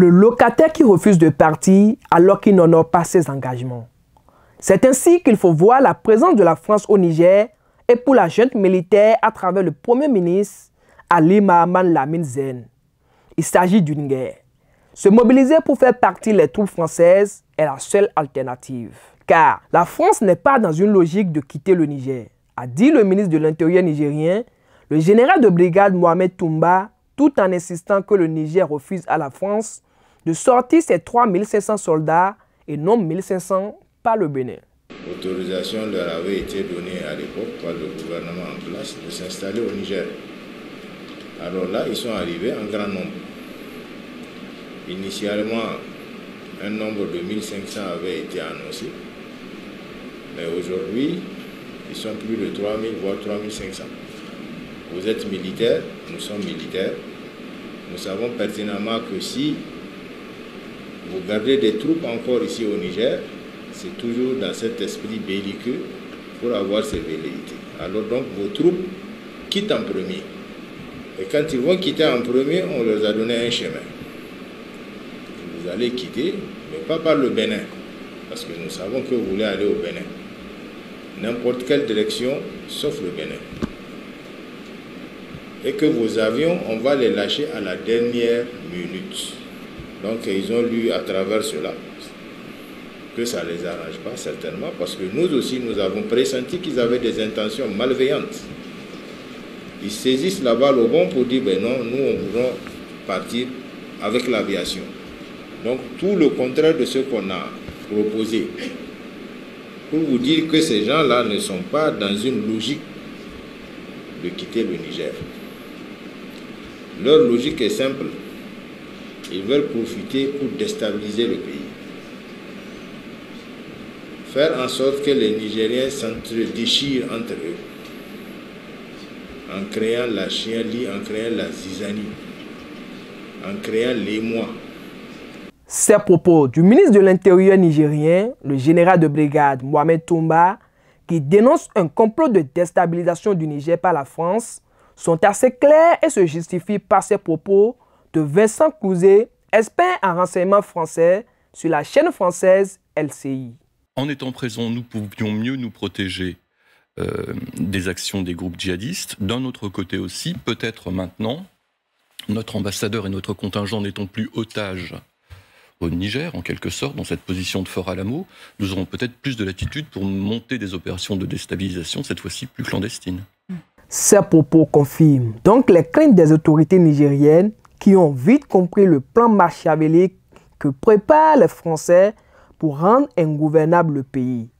Le locataire qui refuse de partir alors qu'il n'honore pas ses engagements. C'est ainsi qu'il faut voir la présence de la France au Niger et pour la junte militaire à travers le Premier ministre Ali Mahaman Lamine Zen. Il s'agit d'une guerre. Se mobiliser pour faire partir les troupes françaises est la seule alternative. Car la France n'est pas dans une logique de quitter le Niger, a dit le ministre de l'Intérieur nigérien, le général de brigade Mohamed Toumba, tout en insistant que le Niger refuse à la France de sortir ses 3500 soldats et non 1500 par le Bénin. L'autorisation leur avait été donnée à l'époque par le gouvernement en place de s'installer au Niger. Alors là, ils sont arrivés en grand nombre. Initialement, un nombre de 1500 avait été annoncé. Mais aujourd'hui, ils sont plus de 3000, voire 3500. Vous êtes militaire, nous sommes militaires. Nous savons pertinemment que si vous gardez des troupes encore ici au Niger, c'est toujours dans cet esprit belliqueux pour avoir ces velléités. Alors donc vos troupes quittent en premier. Et quand ils vont quitter en premier, on leur a donné un chemin. Vous allez quitter, mais pas par le Bénin, parce que nous savons que vous voulez aller au Bénin. N'importe quelle direction, sauf le Bénin. Et que vos avions, on va les lâcher à la dernière minute. Donc ils ont lu à travers cela que ça ne les arrange pas certainement, parce que nous aussi, nous avons pressenti qu'ils avaient des intentions malveillantes. Ils saisissent la balle au bon pour dire, ben non, nous, on voudrait partir avec l'aviation. Donc tout le contraire de ce qu'on a proposé. Pour vous dire que ces gens-là ne sont pas dans une logique de quitter le Niger. Leur logique est simple. Ils veulent profiter pour déstabiliser le pays faire en sorte que les Nigériens s'entre-déchirent entre eux, en créant la chienlit, en créant la zizanie, en créant l'émoi. Ces propos du ministre de l'Intérieur nigérien, le général de brigade Mohamed Toumba, qui dénonce un complot de déstabilisation du Niger par la France, sont assez clairs et se justifient par ces propos de Vincent Couzet, expert en renseignement français sur la chaîne française LCI en étant présents, nous pouvions mieux nous protéger euh, des actions des groupes djihadistes. D'un autre côté aussi, peut-être maintenant, notre ambassadeur et notre contingent n'étant plus otages au Niger, en quelque sorte, dans cette position de fort Alamo, nous aurons peut-être plus de latitude pour monter des opérations de déstabilisation, cette fois-ci plus clandestines. Ces propos confirment donc les craintes des autorités nigériennes qui ont vite compris le plan machiavélique que préparent les Français pour rendre ingouvernable le pays.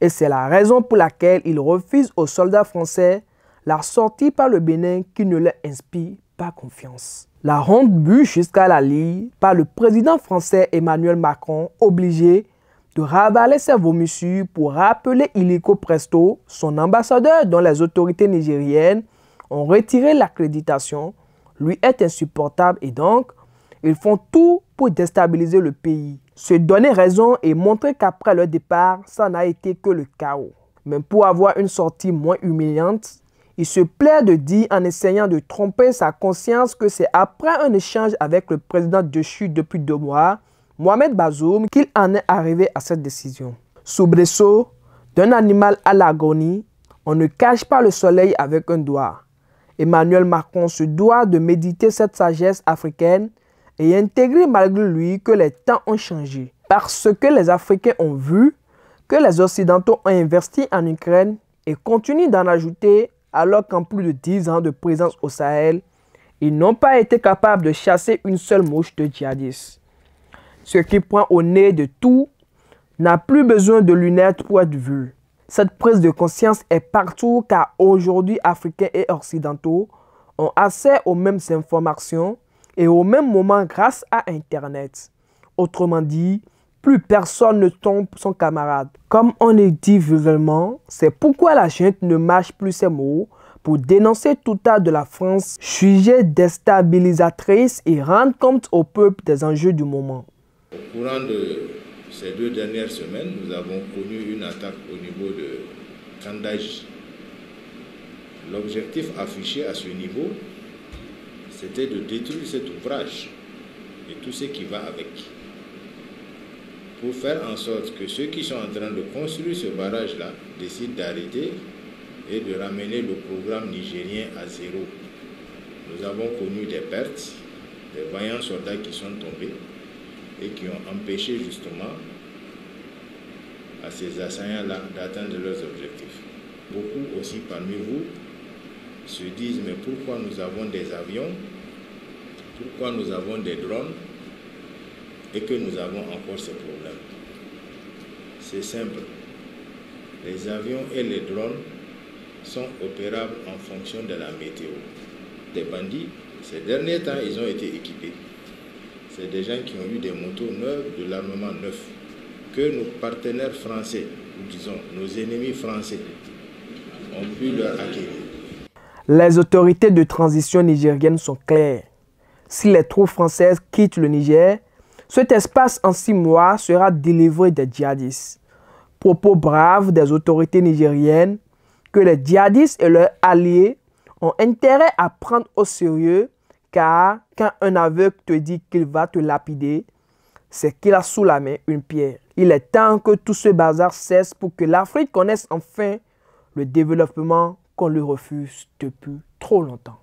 Et c'est la raison pour laquelle il refuse aux soldats français la sortie par le Bénin qui ne leur inspire pas confiance. La ronde but jusqu'à la ligne par le président français Emmanuel Macron obligé de ravaler ses vomissures pour rappeler illico presto, son ambassadeur dont les autorités nigériennes ont retiré l'accréditation, lui est insupportable et donc ils font tout pour déstabiliser le pays se donner raison et montrer qu'après leur départ, ça n'a été que le chaos. Mais pour avoir une sortie moins humiliante, il se plaît de dire en essayant de tromper sa conscience que c'est après un échange avec le président de Chute depuis deux mois, Mohamed Bazoum, qu'il en est arrivé à cette décision. Soubresaut d'un animal à l'agonie, on ne cache pas le soleil avec un doigt. Emmanuel Macron se doit de méditer cette sagesse africaine et intégrer malgré lui que les temps ont changé. Parce que les Africains ont vu que les Occidentaux ont investi en Ukraine et continuent d'en ajouter alors qu'en plus de 10 ans de présence au Sahel, ils n'ont pas été capables de chasser une seule mouche de djihadistes. Ce qui prend au nez de tout n'a plus besoin de lunettes pour être vu. Cette prise de conscience est partout car aujourd'hui Africains et Occidentaux ont accès aux mêmes informations et au même moment grâce à Internet. Autrement dit, plus personne ne tombe son camarade. Comme on est dit visuellement, c'est pourquoi la gente ne mâche plus ses mots pour dénoncer tout à de la France, sujet déstabilisatrice et rendre compte au peuple des enjeux du moment. Ces deux dernières semaines, nous avons connu une attaque au niveau de Kandaj. L'objectif affiché à ce niveau, c'était de détruire cet ouvrage et tout ce qui va avec. Pour faire en sorte que ceux qui sont en train de construire ce barrage-là décident d'arrêter et de ramener le programme nigérien à zéro. Nous avons connu des pertes, des vaillants soldats qui sont tombés et qui ont empêché justement à ces assaillants-là d'atteindre leurs objectifs. Beaucoup aussi parmi vous se disent mais pourquoi nous avons des avions, pourquoi nous avons des drones? Et que nous avons encore ces problèmes? C'est simple. Les avions et les drones sont opérables en fonction de la météo. Des bandits, ces derniers temps, ils ont été équipés. C'est des gens qui ont eu des motos neufs, de l'armement neuf, que nos partenaires français, ou disons nos ennemis français, ont pu leur acquérir. Les autorités de transition nigériennes sont claires. Si les troupes françaises quittent le Niger, cet espace en six mois sera délivré des djihadistes. Propos braves des autorités nigériennes que les djihadistes et leurs alliés ont intérêt à prendre au sérieux car quand un aveugle te dit qu'il va te lapider, c'est qu'il a sous la main une pierre. Il est temps que tout ce bazar cesse pour que l'Afrique connaisse enfin le développement qu'on lui refuse depuis trop longtemps.